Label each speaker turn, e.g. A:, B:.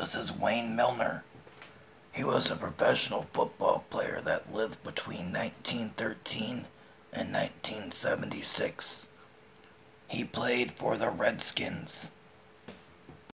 A: This is Wayne Millner. He was a professional football player that lived between 1913 and 1976. He played for the Redskins.